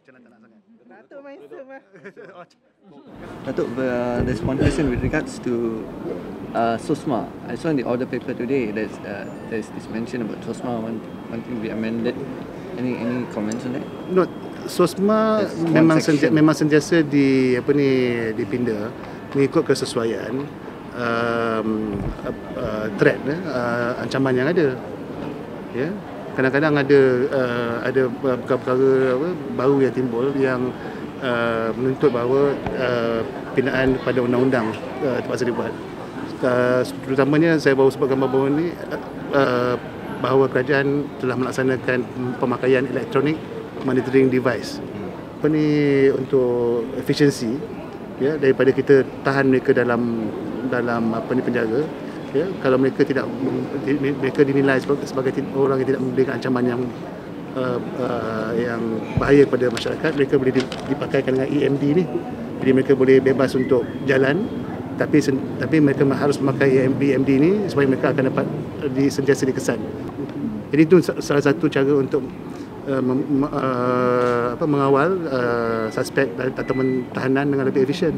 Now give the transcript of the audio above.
Macam nak tak nak sangat. Datuk main serve lah. Datuk, uh, there's one question with regards to uh, SOSMA. I saw in the order paper today there's uh, there's this mention about SOSMA wanting to be amended. Any any comments on that? No, SOSMA There's one memang section. senja, memang sentiasa di apa ni dipinda mengikut kesesuaian um, uh, uh, threat uh, ancaman yang ada. Ya. Kadang-kadang ada uh, ada perkara-perkara apa baru yang timbul yang uh, menuntut bahawa uh, pinaan pada undang-undang uh, terpaksa dibuat. Uh, terutamanya saya baru sebutkan baru ni uh, uh, bahawa kerajaan telah melaksanakan pemakaian elektronik monitoring device. Apa ni untuk efisiensi ya daripada kita tahan mereka dalam dalam apa ni penjara ya kalau mereka tidak mereka dinilai sebagai, orang yang tidak memberikan ancaman yang uh, uh, yang bahaya kepada masyarakat mereka boleh dipakaikan dengan EMD ni. Jadi mereka boleh bebas untuk jalan tapi tapi mereka harus memakai EMD, EMD ni supaya mereka akan dapat uh, di sentiasa dikesan. Jadi itu sa- salah satu cara untuk uh, uh, apa mengawal uh, suspek ataupun tahanan dengan lebih efisien